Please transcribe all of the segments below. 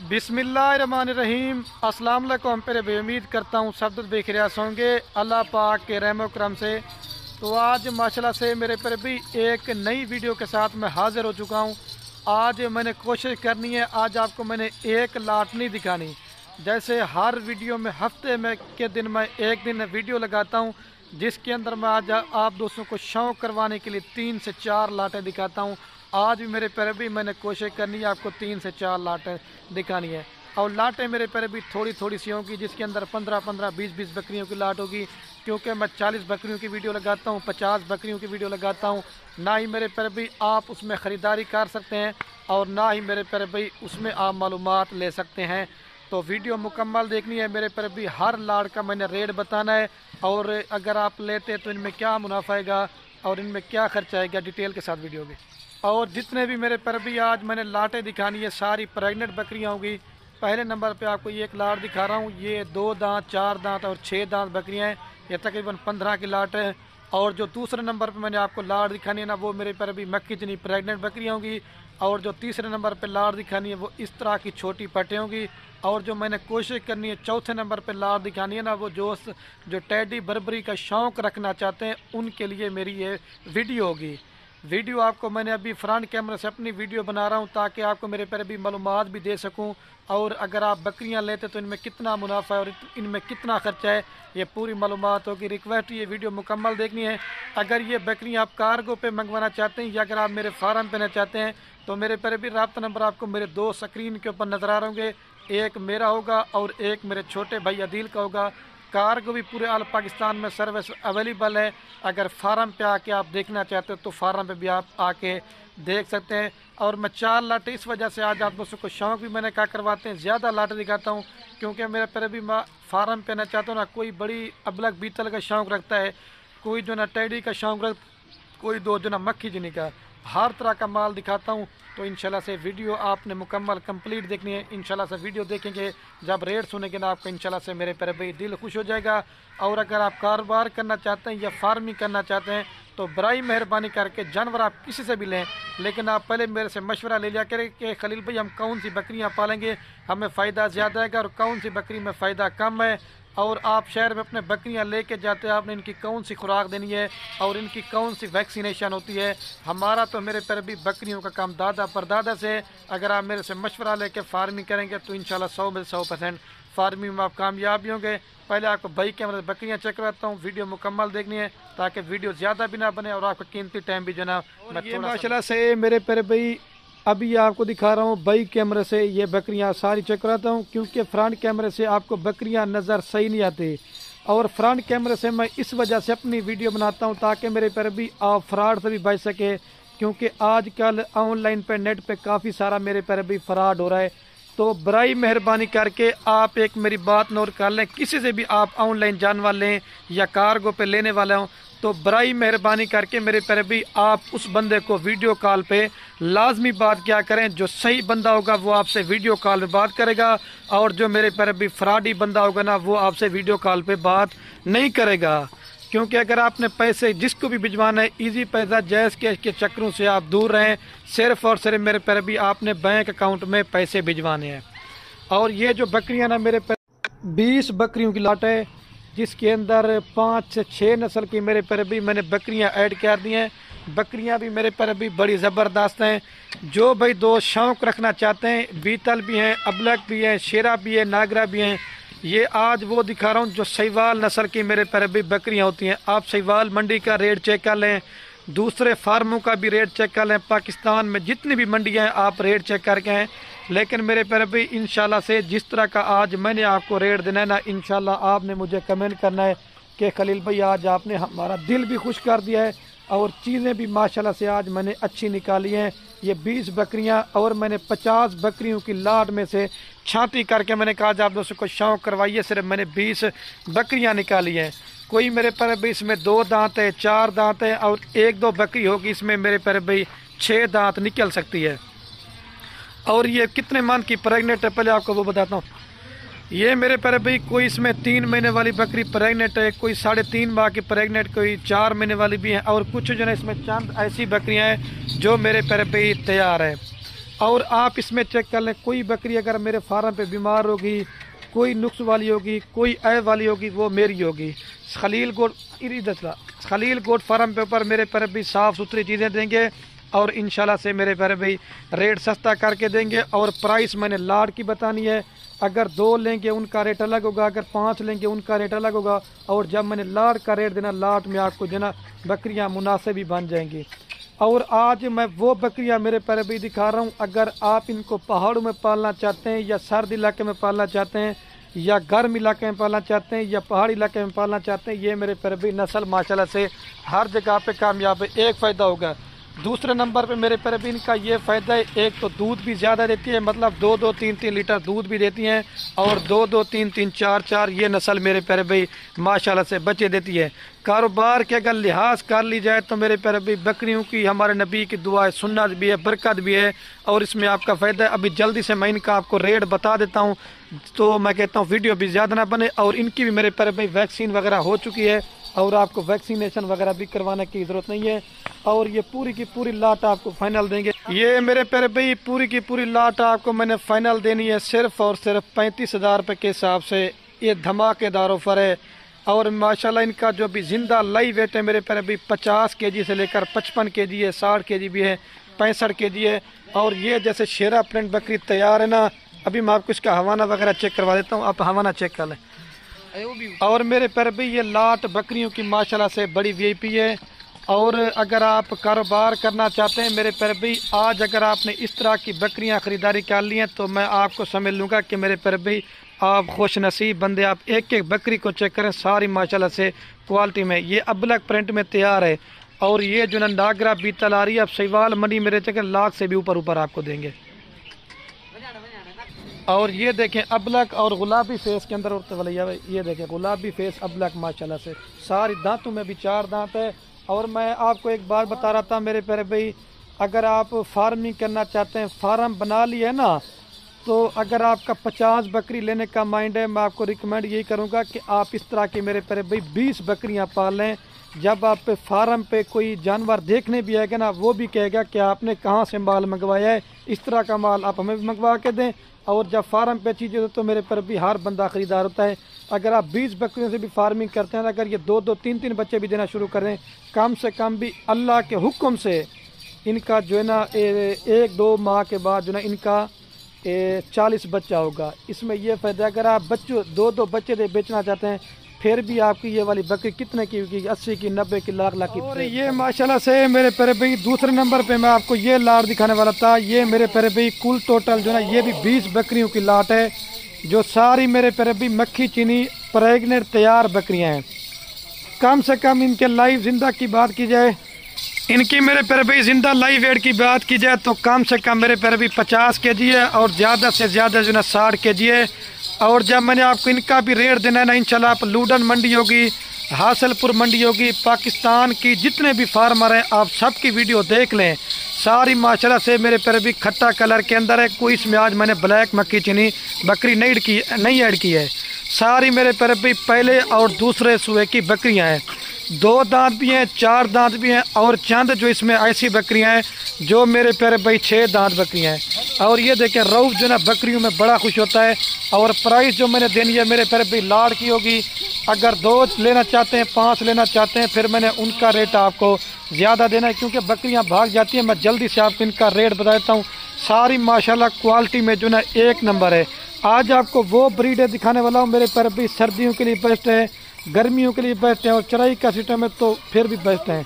بسم اللہ الرحمن الرحیم۔ السلام علیکم۔ پھر بے امید کرتا ہوں سب بے خریاس ہوں گے۔ اللہ پاک کے رحم و کرم سے۔ تو آج ماشاءاللہ سے میرے پر بھی ایک نئی ویڈیو کے ساتھ میں حاضر ہو چکا ہوں۔ آج میں نے کوشش کرنی ہے، آج آپ کو میں نے ایک لاٹ نہیں دکھانی۔ جیسے ہر ویڈیو میں، ہفتے میں کے دن میں ایک دن ویڈیو لگاتا ہوں، جس کے اندر میں آج آپ دوستوں کو شوق کروانے کے لیے تین سے چار لاٹیں دکھاتا ہوں۔ آج بھی میرے پیرے بھی میں نے کوشش کرنی ہے آپ کو تین سے چار لاٹیں دکھانی ہے اور لاٹیں میرے پیرے بھی تھوڑی تھوڑی سی ہوں گی، جس کے اندر پندرہ پندرہ بیس بیس بکریوں کی لاٹ ہوگی۔ کیونکہ میں چالیس بکریوں کی ویڈیو لگاتا ہوں، پچاس بکریوں کی ویڈیو لگاتا ہوں۔ نہ ہی میرے پیرے بھی آپ اس میں خریداری کر سکتے ہیں اور نہ ہی میرے پیرے بھی اس میں آپ معلومات لے سکتے ہیں۔ تو ویڈیو مکمل دیکھنی ہے، میرے پر بھی ہر لاڑ کا میں نے ریٹ بتانا ہے۔ اور اگر آپ لیتے تو ان میں کیا منافع ہے گا اور ان میں کیا خرچ آئے گا ڈیٹیل کے ساتھ ویڈیو بھی اور جتنے بھی میرے پر بھی آج میں نے لاٹیں دکھانی ہے ساری پریگنٹ بکریاں ہوں گی۔ پہلے نمبر پہ آپ کو یہ ایک لاٹ دکھا رہا ہوں۔ یہ دو دانت، چار دانت اور چھ دانت بکریاں ہیں۔ یہ تقریباً پندرہ کی لاٹ ہے اور جو دوسرے نمبر پہ میں نے آپ کو لاٹ دکھانی ہے نا، وہ میرے پر بھی مکی جنی پریگنٹ بکریاں ہوں گی۔ اور جو تیسرے نمبر پہ لاڑ دکھانی ہے، وہ اس طرح کی چھوٹی پٹیں ہوں گی۔ اور جو میں نے کوشش کرنی ہے، چوتھے نمبر پہ لاڑ دکھانی ہے نا، وہ جو جو ٹیڈی بربری کا شوق رکھنا چاہتے ہیں، ان کے لیے میری یہ ویڈیو ہوگی۔ ویڈیو آپ کو میں نے ابھی فرنٹ کیمرے سے اپنی ویڈیو بنا رہا ہوں تاکہ آپ کو میرے پر بھی معلومات بھی دے سکوں اور اگر آپ بکریاں لیتے تو ان میں کتنا منافع ہے اور ان میں کتنا خرچہ ہے، یہ پوری معلومات ہوگی۔ ریکویسٹ، یہ ویڈیو مکمل دیکھنی ہے۔ اگر یہ بکریاں آپ کارگو پہ منگوانا چاہتے ہیں یا اگر آپ میرے فارم پہ نہ چاہتے ہیں، تو میرے پر بھی رابطہ نمبر آپ کو میرے دو سکرین کے اوپر نظر آ رہے ہوں گے۔ ایک میرا ہوگا اور ایک میرے چھوٹے بھائی عدیل کا ہوگا۔ کار کو بھی پورے آل پاکستان میں سروس اویلیبل ہے۔ اگر فارم پہ آ کے آپ دیکھنا چاہتے ہو تو فارم پہ بھی آپ آ کے دیکھ سکتے ہیں۔ اور میں چار لاٹیں اس وجہ سے آج آپ دوستوں کو شوق بھی میں نے کیا کرواتے ہیں۔ زیادہ لاٹیں دکھاتا ہوں کیونکہ میرے پہلے بھی میں فارم پہ نہ چاہتا ہوں نا کوئی بڑی ابلک بیتل کا شوق رکھتا ہے۔ کوئی جو نا ٹیڈی کا شوق رکھ کوئی دو جو نا مکھی جنی کا۔ ہر طرح کا مال دکھاتا ہوں تو انشاءاللہ سے ویڈیو آپ نے مکمل کمپلیٹ دیکھنی ہے۔ انشاءاللہ سے ویڈیو دیکھیں گے۔ جب ریٹ سنیں گے نا آپ کو انشاءاللہ سے میرے پیرے بھائی دل خوش ہو جائے گا۔ اور اگر آپ کاروبار کرنا چاہتے ہیں یا فارمنگ کرنا چاہتے ہیں تو برائی مہربانی کر کے جانور آپ کسی سے بھی لیں۔ لیکن آپ پہلے میرے سے مشورہ لے لیا کریں کہ خلیل بھائی، ہم کون سی بکریاں پالیں گے؟ ہمیں فائدہ زیادہ ہے گا اور کون سی بکری میں فائدہ کم ہے؟ اور آپ شہر میں اپنے بکریاں لے کے جاتے ہیں آپ نے ان کی کون سی خوراک دینی ہے اور ان کی کون سی ویکسینیشن ہوتی ہے؟ ہمارا تو میرے پر بھی بکریوں کا کام دادا پر دادا سے۔ اگر آپ میرے سے مشورہ لے کے فارمنگ کریں گے تو انشاءاللہ سو میں سو پرسینٹ فارمنگ میں آپ کامیاب بھی ہوں گے۔ پہلے آپ کو بھائی کے مدد بکریاں چیک کرواتا ہوں ویڈیو مکمل دیکھنی ہے تاکہ ویڈیو زیادہ بھی نہ بنے اور آپ کا قیمتی ٹائم بھی جو نا ماشاء اللہ سے میرے پیرے بھائی ابھی آپ کو دکھا رہا ہوں بائی کیمرے سے یہ بکریاں ساری چیک کراتا ہوں، کیونکہ فرنٹ کیمرے سے آپ کو بکریاں نظر صحیح نہیں آتی اور فرنٹ کیمرے سے میں اس وجہ سے اپنی ویڈیو بناتا ہوں تاکہ میرے پر بھی آپ فراڈ سے بھی بچ سکے، کیونکہ آج کل آن لائن پہ نیٹ پہ کافی سارا میرے پر بھی فراڈ ہو رہا ہے۔ تو برائی مہربانی کر کے آپ ایک میری بات نوٹ کر لیں، کسی سے بھی آپ آن لائن جانور لیں یا کارگو پہ لینے والے ہوں تو برائی مہربانی کر کے میرے پہلے بھی آپ اس بندے کو ویڈیو کال پہ لازمی بات کیا کریں، جو صحیح بندہ ہوگا وہ آپ سے ویڈیو کال پہ بات کرے گا اور جو میرے پہلے بھی فراڈی بندہ ہوگا نا، وہ آپ سے ویڈیو کال پہ بات نہیں کرے گا۔ کیونکہ اگر آپ نے پیسے، جس کو بھی بھجوانا ہے ایزی پیسہ جیز کیش کے چکروں سے آپ دور رہیں، صرف اور صرف میرے پہلے بھی آپ نے بینک اکاؤنٹ میں پیسے بھجوانے ہیں۔ اور یہ جو بکریاں نا میرے پہلے بیس بکریوں کی لاٹ ہے۔ جس کے اندر پانچ چھ نسل کی میرے پر بھی میں نے بکریاں ایڈ کر دی ہیں۔ بکریاں بھی میرے پر بھی بڑی زبردست ہیں۔ جو بھائی دو شوق رکھنا چاہتے ہیں، بیتل بھی ہیں، ابلک بھی ہیں شیرا بھی ہیں ناگرا بھی ہیں۔ یہ آج وہ دکھا رہا ہوں جو سیوال نسل کی میرے پر بھی بکریاں ہوتی ہیں۔ آپ سیوال منڈی کا ریٹ چیک کر لیں۔ دوسرے فارموں کا بھی ریٹ چیک کر لیں۔ پاکستان میں جتنی بھی منڈیاں ہیں، آپ ریٹ چیک کر کے ہیں۔ لیکن میرے پیر بھی انشاءاللہ سے جس طرح کا آج میں نے آپ کو ریٹ دینا ہے نا، انشاءاللہ آپ نے مجھے کمنٹ کرنا ہے کہ خلیل بھائی، آج آپ نے ہمارا دل بھی خوش کر دیا ہے اور چیزیں بھی ماشاءاللہ سے آج میں نے اچھی نکالی ہیں۔ یہ بیس بکریاں اور میں نے پچاس بکریوں کی لاٹ میں سے چھانٹی کر کے میں نے کہا جی، جب دوستوں کو شوق کروائیے، صرف میں نے بیس بکریاں نکالی ہیں۔ کوئی میرے پر بھی اس میں دو دانت ہے، چار دانت ہے اور ایک دو بکری ہوگی، اس میں میرے پر بھی چھ دانت نکل سکتی ہے۔ اور یہ کتنے مان کی پریگنیٹ ہے، پہلے آپ کو وہ بتاتا ہوں۔ یہ میرے پر بھی کوئی اس میں تین مہینے والی بکری پریگنیٹ ہے، کوئی ساڑھے تین ماہ کی پریگنیٹ کوئی چار مہینے والی بھی ہیں۔ اور کچھ جو ہے اس میں چند ایسی بکریاں ہیں جو میرے پر بھی تیار ہیں۔ اور آپ اس میں چیک کر لیں، کوئی بکری اگر میرے فارم پہ بیمار ہوگی کوئی نقص والی ہوگی، کوئی عیب والی ہوگی، وہ میری ہوگی۔ خلیل گوڈ دسلا خلیل گوڈ فارم پہ اوپر میرے پر بھی صاف ستھری چیزیں دیں گے اور انشاءاللہ سے میرے پر بھی ریٹ سستا کر کے دیں گے اور پرائس میں نے لاڈ کی بتانی ہے۔ اگر دو لیں گے ان کا ریٹ الگ ہوگا، اگر پانچ لیں گے ان کا ریٹ الگ ہوگا اور جب میں نے لاڈ کا ریٹ دینا لاٹ میں آپ کو دینا، بکریاں مناسب ہی بن جائیں گی۔ اور آج میں وہ بکریاں میرے پیر بھی دکھا رہا ہوں۔ اگر آپ ان کو پہاڑوں میں پالنا چاہتے ہیں یا سرد علاقے میں پالنا چاہتے ہیں یا گرم علاقے میں پالنا چاہتے ہیں یا پہاڑی علاقے میں پالنا چاہتے ہیں، یہ میرے پیر بھی نسل ماشاءاللہ سے ہر جگہ پہ کامیاب ہے، ایک فائدہ ہوگا۔ دوسرے نمبر پہ میرے پیر کا یہ فائدہ ہے، ایک تو دودھ بھی زیادہ دیتی ہے مطلب دو دو تین تین لیٹر دودھ بھی دیتی ہیں اور دو دو تین تین چار چار یہ نسل میرے پیر ماشاءاللہ سے بچے دیتی ہے۔ کاروبار کے اگر لحاظ کر لی جائے تو میرے پیر بکریوں کی، ہمارے نبی کی دعا ہے، سنت بھی ہے، برکت بھی ہے اور اس میں آپ کا فائدہ ہے۔ ابھی جلدی سے میں ان کا آپ کو ریٹ بتا دیتا ہوں تو میں کہتا ہوں ویڈیو بھی زیادہ نہ بنے اور ان کی بھی میرے پیر ویکسین وغیرہ ہو چکی ہے اور آپ کو ویکسینیشن وغیرہ بھی کروانے کی ضرورت نہیں ہے۔ اور یہ پوری کی پوری لاٹ آپ کو فائنل دیں گے۔ یہ میرے پیرے بھائی پوری کی پوری لاٹ آپ کو میں نے فائنل دینی ہے صرف اور صرف پینتیس ہزار روپے کے حساب سے۔ یہ دھماکے دار آفر ہے۔ اور ماشاءاللہ ان کا جو بھی زندہ لائی ویٹ ہے میرے پیرے بھی پچاس کے جی سے لے کر پچپن کے جی ہے ساٹھ کے جی بھی ہے پینسٹھ کے جی ہے۔ اور یہ جیسے شیرا پرنٹ بکری تیار ہے نا ابھی میں آپ کو اس کا حوانہ وغیرہ چیک کروا دیتا ہوں آپ حوانہ چیک کر لیں۔ اور میرے پر بھی یہ لاٹ بکریوں کی ماشاءاللہ سے بڑی وی آئی پی ہے۔ اور اگر آپ کاروبار کرنا چاہتے ہیں، میرے پر بھی آج اگر آپ نے اس طرح کی بکریاں خریداری کر لی ہیں، تو میں آپ کو سمجھ لوں گا کہ میرے پر بھی آپ خوش نصیب بندے، آپ ایک ایک بکری کو چیک کریں، ساری ماشاءاللہ سے کوالٹی میں۔ یہ ابلک پرنٹ میں تیار ہے اور یہ جو ناگرا بیتل آ رہی ہے اب سیوال منی میرے چکر لاکھ سے بھی اوپر اوپر آپ کو دیں گے۔ اور یہ دیکھیں، ابلک اور گلابی فیس کے اندر یہ دیکھیں، گلابی فیس ابلک ماشاءاللہ سے۔ ساری دانتوں میں بھی چار دانت ہے اور میں آپ کو ایک بار بتا رہا تھا میرے پیرے بھائی، اگر آپ فارمنگ کرنا چاہتے ہیں، فارم بنا لی ہے نا، تو اگر آپ کا پچاس بکری لینے کا مائنڈ ہے، میں آپ کو ریکمینڈ یہی کروں گا کہ آپ اس طرح کی میرے پیرے بھائی بیس بکریاں پال لیں جب آپ پہ فارم پہ کوئی جانور دیکھنے بھی آئے گا نا، وہ بھی کہے گا کہ آپ نے کہاں سے مال منگوایا ہے، اس طرح کا مال آپ ہمیں بھی منگوا کے دیں۔ اور جب فارم پہ چیزیں تو میرے پر بھی ہر بندہ خریدار ہوتا ہے۔ اگر آپ بیس بکریوں سے بھی فارمنگ کرتے ہیں اگر یہ دو دو تین تین بچے بھی دینا شروع کریں کم سے کم بھی اللہ کے حکم سے ان کا جو ہے نا ایک دو ماہ کے بعد جو ہے نا ان کا چالیس بچہ ہوگا۔ اس میں یہ فائدہ اگر آپ بچوں دو دو بچے دے بیچنا چاہتے ہیں پھر بھی آپ کی یہ والی بکری کتنے کی ہوگی؟ اسی کی نبے کی لاکھ لاکھ کی اور یہ ماشاءاللہ سے میرے پیرے بھائی دوسرے نمبر پہ میں آپ کو یہ لاٹ دکھانے والا تھا۔ یہ میرے پیرے بھائی کل ٹوٹل جو ہے نا یہ بھی بیس بکریوں کی لاٹ ہے۔ جو ساری میرے پیرے مکھی چینی پریگنٹ تیار بکریاں ہیں۔ کم سے کم ان کے لائیو زندہ کی بات کی جائے۔ ان کی میرے پیرے زندہ لائیو ویٹ کی بات کی جائے تو کم سے کم میرے پیرے پچاس کے جی ہے اور زیادہ سے زیادہ جو ہے نا ساٹھ کے جی ہے۔ اور جب میں نے آپ کو ان کا بھی ریٹ دینا ہے نا، انشاءاللہ آپ لوڈن منڈی ہوگی، حاصل پور منڈی ہوگی، پاکستان کی جتنے بھی فارمر ہیں، آپ سب کی ویڈیو دیکھ لیں۔ ساری ماشاءاللہ سے میرے پیر بھی کھٹا کلر کے اندر ہے۔ کوئی اس میں آج میں نے بلیک مکی چنی، بکری نہیں کی نہیں ایڈ کی ہے۔ ساری میرے پیر بھی پہلے اور دوسرے سوئے کی بکریاں ہیں۔ دو دانت بھی ہیں، چار دانت بھی ہیں اور چند جو اس میں ایسی بکریاں ہیں جو میرے پیارے بھائی چھ دانت بکریاں ہیں۔ اور یہ دیکھیں، روف جو نا، بکریوں میں بڑا خوش ہوتا ہے اور پرائز جو میں نے دینی ہے، میرے پیارے بھائی لاڑ کی ہوگی۔ اگر دو لینا چاہتے ہیں، پانچ لینا چاہتے ہیں، پھر میں نے ان کا ریٹ آپ کو زیادہ دینا ہے، کیونکہ بکریاں بھاگ جاتی ہیں۔ میں جلدی سے آپ کو ان کا ریٹ بتا دیتا ہوں۔ ساری ماشاءاللہ کوالٹی میں جو نا ایک نمبر ہے۔ آج آپ کو وہ بریڈیں دکھانے والا ہوں، میرے پر بھی سردیوں کے لیے بیسٹ ہے گرمیوں کے لیے بیسٹ ہیں اور چرائی کا سسٹم ہے تو پھر بھی بیسٹ ہیں۔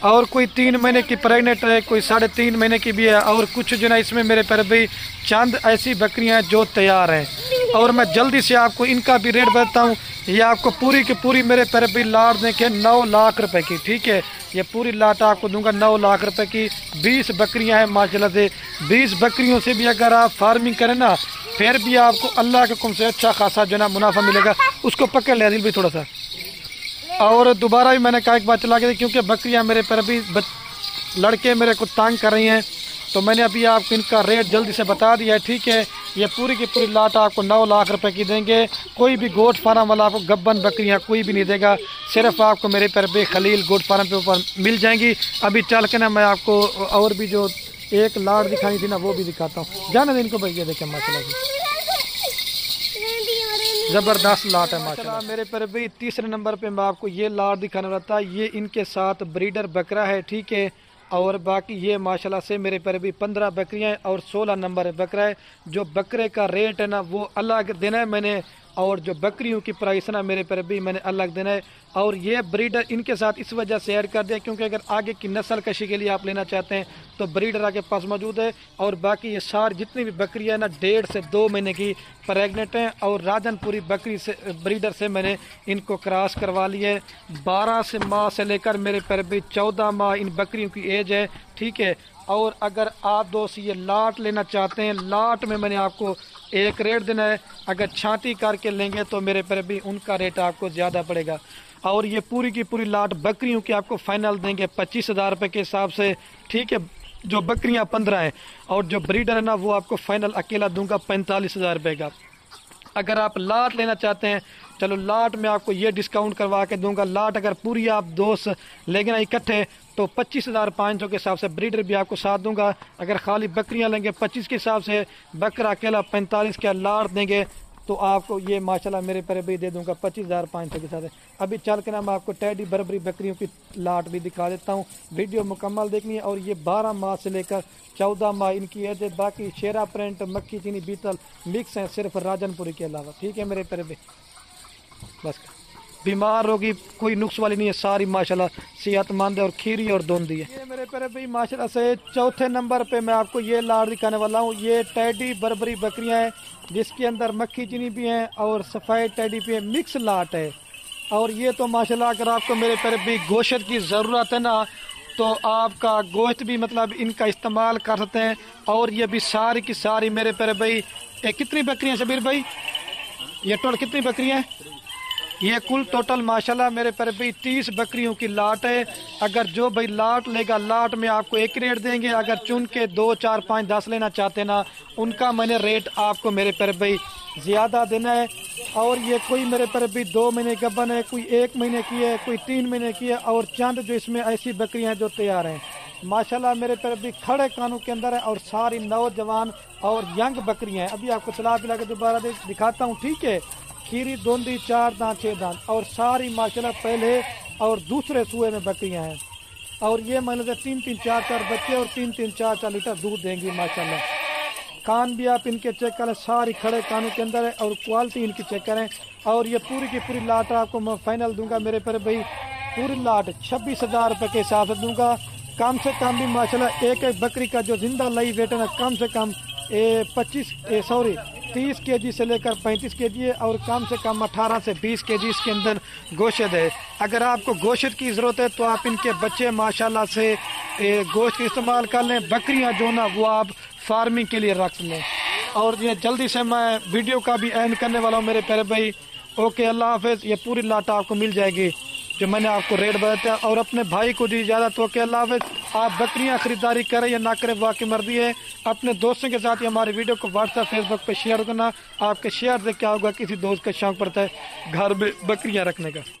اور کوئی تین مہینے کی پریگنٹ ہے، کوئی ساڑھے تین مہینے کی بھی ہے، اور کچھ جو نا اس میں میرے پیر بھی چاند ایسی بکریاں ہیں جو تیار ہیں۔ اور میں جلدی سے آپ کو ان کا بھی ریٹ بتاتا ہوں۔ یہ آپ کو پوری کی پوری میرے پیر بھی لاٹ دیں کہ نو لاکھ روپے کی، ٹھیک ہے؟ یہ پوری لاٹ آپ کو دوں گا، نو لاکھ روپے کی۔ بیس بکریاں ہیں ماشاء اللہ سے۔ بیس بکریوں سے بھی اگر آپ فارمنگ کریں نا، پھر بھی آپ کو اللہ کے کم سے اچھا خاصا جو ہے نا منافع ملے گا۔ اس کو پکڑ لے دل بھی تھوڑا سا۔ اور دوبارہ بھی میں نے کہا ایک بات چلا کے کیونکہ بکریاں میرے پر ابھی لڑکے میرے کو تانگ کر رہی ہیں۔ تو میں نے ابھی آپ کو ان کا ریٹ جلدی سے بتا دیا ہے، ٹھیک ہے؟ یہ پوری کی پوری لاٹ آپ کو نو لاکھ روپے کی دیں گے۔ کوئی بھی گوٹ فارم والا آپ کو گبن بکریاں کوئی بھی نہیں دے گا۔ صرف آپ کو میرے پر بے خلیل گوٹ فارم پہ اوپر مل جائیں گی۔ ابھی چل کے نا میں آپ کو اور بھی جو ایک لاٹ دکھانی تھی نا، وہ بھی دکھاتا ہوں۔ جانا دن کو بھائی، یہ دیکھیں ماشاء اللہ زبردست لاٹ ہے ماشاء اللہ میرے پر بھی تیسرے نمبر پہ میں آپ کو یہ لاٹ دکھانے والا تھا یہ ان کے ساتھ بریڈر بکرا ہے، ٹھیک ہے۔ اور باقی یہ ماشاءاللہ سے میرے پر بھی پندرہ بکریاں ہیں اور سولہ نمبر بکرا ہے۔ جو بکرے کا ریٹ ہے نا، وہ الگ دینا ہے، میں نے اور جو بکریوں کی پرائس نا میرے پر بھی میں نے الگ دینا ہے اور یہ بریڈر ان کے ساتھ اس وجہ سے ایڈ کر دیا کیونکہ اگر آگے کی نسل کشی کے لیے آپ لینا چاہتے ہیں تو بریڈر آگے پاس موجود ہے اور باقی یہ سار جتنی بھی بکریاں نا ڈیڑھ سے دو مہینے کی پریگنٹ ہیں اور راجن پوری بکری سے بریڈر سے میں نے ان کو کراس کروا لی ہے۔ بارہ سے ماہ سے لے کر میرے پر بھی چودہ ماہ ان بکریوں کی ایج ہے۔ ٹھیک ہے۔ اور اگر آپ دوست یہ لاٹ لینا چاہتے ہیں، لاٹ میں میں نے آپ کو ایک ریٹ دینا ہے۔ اگر چھانتی کر کے لیں گے تو میرے پر بھی ان کا ریٹ آپ کو زیادہ پڑے گا۔ اور یہ پوری کی پوری لاٹ بکریوں کی آپ کو فائنل دیں گے پچیس ہزار روپے کے حساب سے۔ ٹھیک ہے، جو بکریاں پندرہ ہیں اور جو بریڈر ہے نا، وہ آپ کو فائنل اکیلا دوں گا پینتالیس ہزار روپے کا۔ اگر آپ لاٹ لینا چاہتے ہیں، چلو لاٹ میں آپ کو یہ ڈسکاؤنٹ کروا کے دوں گا۔ لاٹ اگر پوری آپ دوست لے گے نا اکٹھے تو پچیس ہزار پانچ سو کے حساب سے بریڈر بھی آپ کو ساتھ دوں گا۔ اگر خالی بکریاں لیں گے، پچیس کے حساب سے بکرا اکیلا پینتالیس کا لاٹ دیں گے۔ تو آپ کو یہ ماشاءاللہ میرے پیرے بھی دے دوں گا پچیس ہزار پانچ سو کے ساتھ۔ ابھی چل کے نا میں آپ کو ٹیڈی بربری بکریوں کی لاٹ بھی دکھا دیتا ہوں۔ ویڈیو مکمل دیکھنی ہے اور یہ بارہ ماہ سے لے کر چودہ ماہ ان کی ہے۔ باقی شیرا پرنٹ، مکھی چینی، بیتل، مکس ہیں صرف راجن پوری کے علاوہ۔ ٹھیک ہے میرے پیرے بھی بس۔ بیمار ہوگی، کوئی نقص والی نہیں ہے، ساری ماشاءاللہ صحت مند ہے اور کھیری اور دوندی ہے۔ یہ میرے پیرے بھی ماشاءاللہ سے چوتھے نمبر پہ میں آپ کو یہ لاڑ دکھانے والا ہوں۔ یہ ٹیڈی بربری بکریاں ہیں، جس کے اندر مکھی چینی بھی ہیں اور صفائی ٹیڈی بھی ہیں، مکس لاٹ ہے۔ اور یہ تو ماشاءاللہ، اگر آپ کو میرے پیرے بھی گوشت کی ضرورت ہے نا، تو آپ کا گوشت بھی مطلب ان کا استعمال کر سکتے ہیں۔ اور یہ بھی ساری کی ساری میرے پیرے بھائی کتنی بکریاں شبیر بھائی؟ یہ ٹوٹل کتنی بکریاں ہیں؟ یہ کل ٹوٹل ماشاءاللہ میرے پر بھی تیس بکریوں کی لاٹ ہے۔ اگر جو بھائی لاٹ لے گا، لاٹ میں آپ کو ایک ریٹ دیں گے۔ اگر چن کے دو، چار، پانچ، دس لینا چاہتے نا، ان کا میں نے ریٹ آپ کو میرے پر بھائی زیادہ دینا ہے۔ اور یہ کوئی میرے پر بھی دو مہینے گبن ہے، کوئی ایک مہینے کی ہے، کوئی تین مہینے کی ہے، اور چند جو اس میں ایسی بکریاں جو تیار ہیں۔ ماشاءاللہ میرے پر بھی کھڑے کانوں کے اندر ہے اور ساری نوجوان اور ینگ بکریاں ہیں۔ ابھی آپ کو چلا پلا کے دوبارہ دکھاتا ہوں، ٹھیک ہے؟ کھیری دوندی، چار دان چھ دان اور ساری ماشاءاللہ پہلے اور دوسرے سوئے میں بکریاں ہیں۔ اور یہ میں تین تین چار چار بچے اور تین تین چار چار لیٹر دودھ دیں گی، ماشاءاللہ۔ کان بھی آپ ان کے چیک کریں، ساری کھڑے کانوں کے اندر ہے اور کوالٹی ان کی چیک کریں۔ اور یہ پوری کی پوری لاٹ آپ کو میں فائنل دوں گا میرے پر بھائی۔ پوری لاٹ چھبیس ہزار روپے کے حساب سے دوں گا۔ کم سے کم بھی ماشاءاللہ ایک ایک بکری کا جو زندہ لئی ویٹ ہے نا کم سے کم پچیس سوری، تیس کے جی سے لے کر پینتیس کے جی ہے اور کم سے کم اٹھارہ سے بیس کے جی اس کے اندر گوشت ہے۔ اگر آپ کو گوشت کی ضرورت ہے تو آپ ان کے بچے ماشاءاللہ سے گوشت کا استعمال کر لیں، بکریاں جو نا وہ آپ فارمنگ کے لیے رکھ لیں۔ اور یہ جلدی سے میں ویڈیو کا بھی اینڈ کرنے والا ہوں میرے پیارے بھائی۔ اوکے، اللہ حافظ، یہ پوری لاٹا آپ کو مل جائے گی۔ جو میں نے آپ کو ریٹ بتایا اور اپنے بھائی کو دی اجازت تو کہ اللہ حافظ، آپ بکریاں خریداری کریں یا نہ کریں، واقعی مرضی ہے۔ اپنے دوستوں کے ساتھ ہمارے ویڈیو کو واٹس ایپ، فیس بک پہ شیئر کرنا۔ آپ کے شیئر سے کیا ہوگا؟ کسی دوست کا شوق پڑتا ہے گھر میں بکریاں رکھنے کا۔